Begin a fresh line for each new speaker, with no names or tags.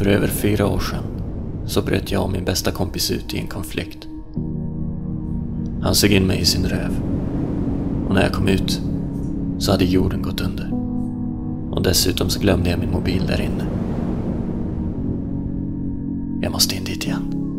För över fyra år sedan så bröt jag och min bästa kompis ut i en konflikt. Han sög in mig i sin röv. Och när jag kom ut så hade jorden gått under. Och dessutom så glömde jag min mobil där inne. Jag måste in. dit igen.